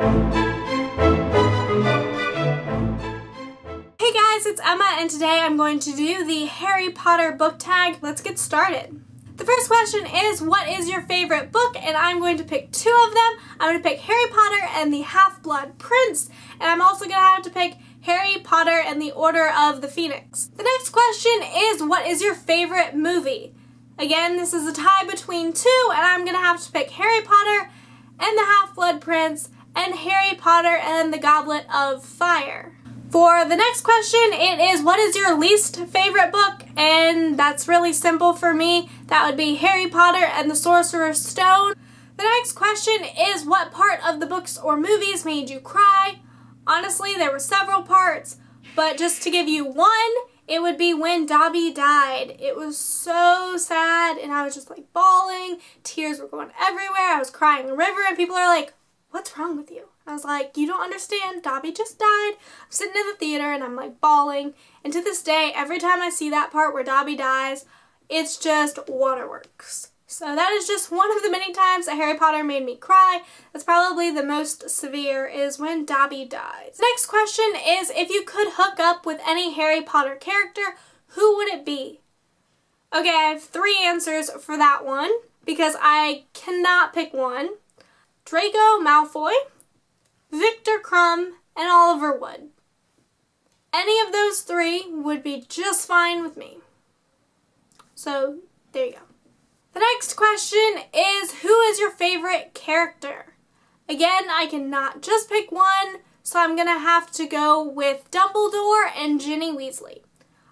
Hey guys, it's Emma and today I'm going to do the Harry Potter book tag. Let's get started. The first question is, what is your favorite book? And I'm going to pick two of them. I'm going to pick Harry Potter and the Half-Blood Prince, and I'm also going to have to pick Harry Potter and the Order of the Phoenix. The next question is, what is your favorite movie? Again, this is a tie between two, and I'm going to have to pick Harry Potter and the Half-Blood Prince and Harry Potter and the Goblet of Fire. For the next question, it is what is your least favorite book? And that's really simple for me. That would be Harry Potter and the Sorcerer's Stone. The next question is what part of the books or movies made you cry? Honestly, there were several parts, but just to give you one, it would be when Dobby died. It was so sad, and I was just like bawling. Tears were going everywhere. I was crying a river, and people are like, What's wrong with you? I was like, you don't understand, Dobby just died. I'm sitting in the theater and I'm like bawling. And to this day, every time I see that part where Dobby dies, it's just waterworks. So that is just one of the many times that Harry Potter made me cry. That's probably the most severe is when Dobby dies. Next question is if you could hook up with any Harry Potter character, who would it be? Okay, I have three answers for that one because I cannot pick one. Draco Malfoy, Viktor Krum, and Oliver Wood. Any of those three would be just fine with me. So, there you go. The next question is, who is your favorite character? Again, I cannot just pick one, so I'm to have to go with Dumbledore and Ginny Weasley.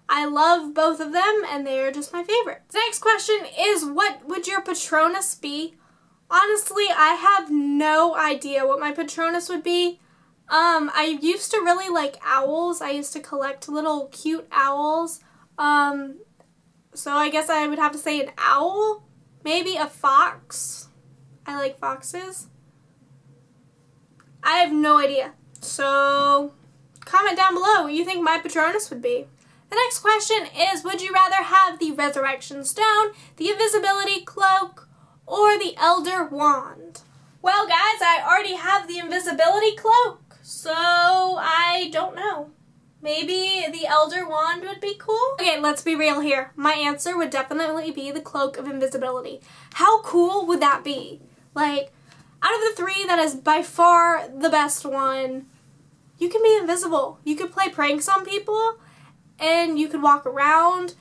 I love both of them, and they are just my favorites. The next question is, what would your Patronus be? Honestly, I have no idea what my Patronus would be. Um, I used to really like owls. I used to collect little cute owls. Um, so I guess I would have to say an owl. Maybe a fox. I like foxes. I have no idea. So, comment down below what you think my Patronus would be. The next question is, would you rather have the Resurrection Stone, the Invisibility Cloak, or the Elder Wand? Well, guys, I already have the Invisibility Cloak. So, I don't know. Maybe the Elder Wand would be cool? Okay, let's be real here. My answer would definitely be the Cloak of Invisibility. How cool would that be? Like, out of the three, that is by far the best one. You can be invisible. You could play pranks on people, and you could walk around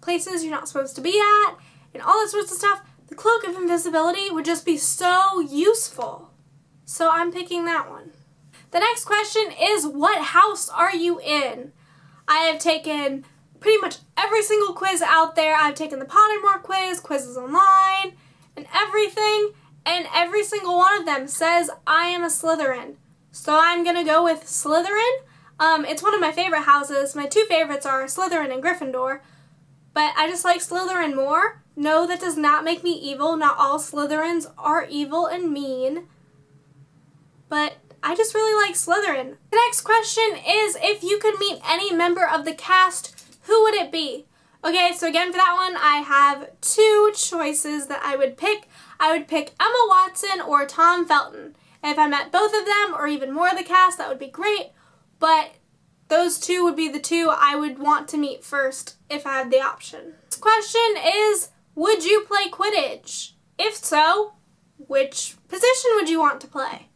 places you're not supposed to be at, and all that sorts of stuff. The Cloak of Invisibility would just be so useful. So I'm picking that one. The next question is what house are you in? I have taken pretty much every single quiz out there. I've taken the Pottermore quiz, quizzes online, and everything, and every single one of them says I am a Slytherin. So I'm going to go with Slytherin. Um, it's one of my favorite houses. My two favorites are Slytherin and Gryffindor, but I just like Slytherin more. No, that does not make me evil. Not all Slytherins are evil and mean, but I just really like Slytherin. The next question is if you could meet any member of the cast, who would it be? Okay, so again for that one, I have two choices that I would pick. I would pick Emma Watson or Tom Felton. If I met both of them or even more of the cast, that would be great, but those two would be the two I would want to meet first if I had the option. This question is, would you play Quidditch? If so, which position would you want to play?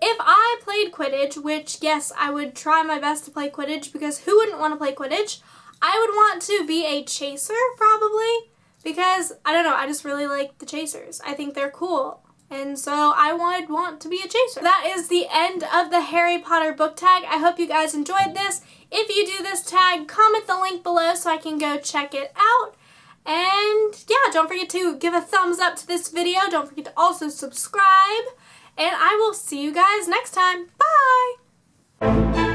if I played Quidditch, which yes, I would try my best to play Quidditch because who wouldn't want to play Quidditch? I would want to be a chaser probably because I don't know, I just really like the chasers. I think they're cool. And so I would want to be a chaser. That is the end of the Harry Potter book tag. I hope you guys enjoyed this. If you do this tag, comment the link below so I can go check it out. And yeah, don't forget to give a thumbs up to this video. Don't forget to also subscribe. And I will see you guys next time. Bye!